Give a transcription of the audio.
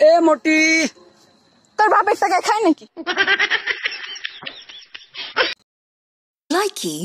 এ মোটি তোর বাপের টাকায় খায় নাকি Likey